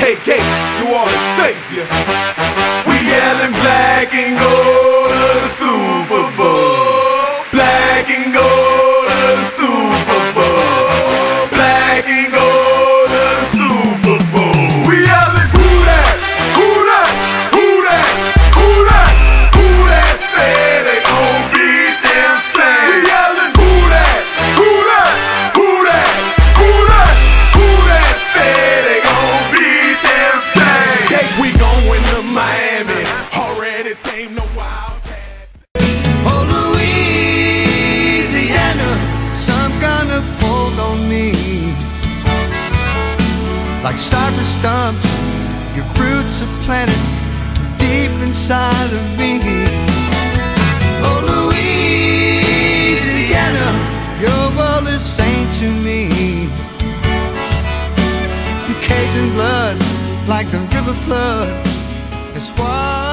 Hey Gates, you are Orleans savior. We yelling black and gold to the Super Bowl. Black and gold to the Super Bowl. Black and gold Like cypress stumps, your roots are planted deep inside of me. Oh, Louisiana, uh, your world is saint to me. Cajun blood, like the river flood, is what